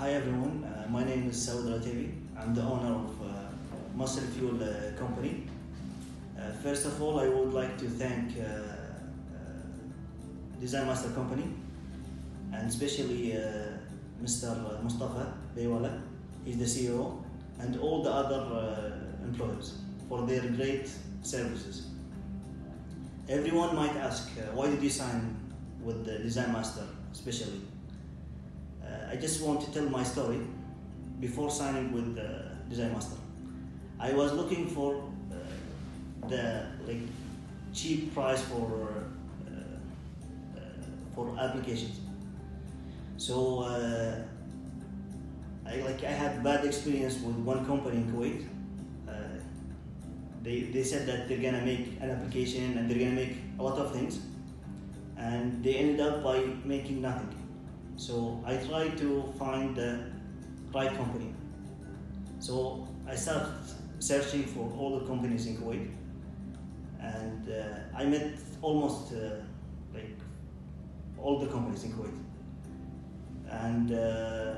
Hi everyone, uh, my name is Saud Ratevi. I'm the owner of uh, Muscle Fuel uh, Company. Uh, first of all, I would like to thank uh, uh, Design Master Company and especially Mr. Mustafa Baiwala, he's the CEO, and all the other employees for their great services. Everyone might ask, why did you sign with the Design Master, especially? I just want to tell my story before signing with the Design Master. I was looking for uh, the like cheap price for uh, uh, for applications. So uh, I like I had bad experience with one company in Kuwait. Uh, they, they said that they're gonna make an application and they're gonna make a lot of things, and they ended up by making nothing. So I tried to find the right company. So I started searching for all the companies in Kuwait, and uh, I met almost uh, like all the companies in Kuwait. And uh,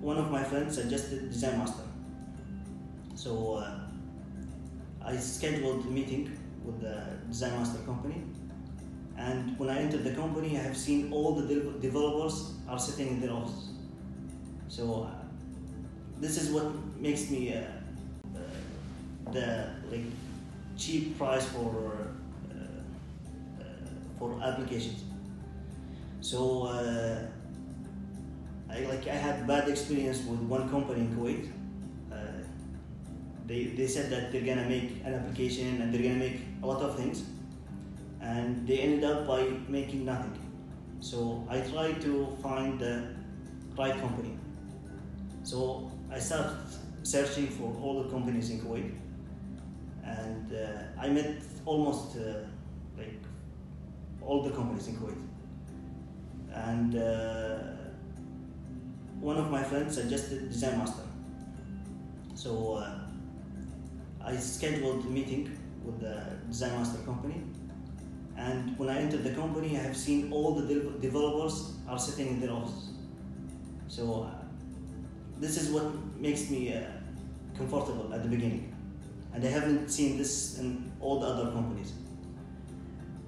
one of my friends suggested Design Master. So uh, I scheduled a meeting with the Design Master company. And when I entered the company, I have seen all the de- developers are sitting in their office. So uh, this is what makes me uh, the like cheap price for uh, uh, for applications. So uh, I like I had bad experience with one company in Kuwait. Uh, they they said that they're gonna make an application and they're gonna make a lot of things, and they ended up by making nothing. So I tried to find the right company. So I started searching for all the companies in Kuwait, and uh, I met almost uh, like all the companies in Kuwait. And uh, one of my friends suggested Design Master. So uh, I scheduled a meeting with the Design Master company. And when I entered the company, I have seen all the de- developers are sitting in their office. So uh, this is what makes me uh, comfortable at the beginning. And I haven't seen this in all the other companies.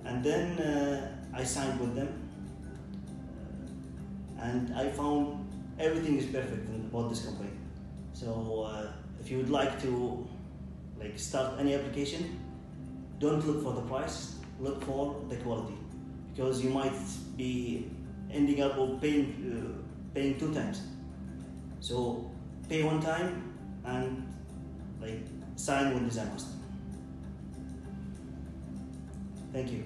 And then uh, I signed with them. Uh, and I found everything is perfect about this company. So uh, if you would like to like start any application, don't look for the price, look for the quality. Because you might be ending up of paying, uh, paying two times. So pay one time and like sign with Design Master. Thank you.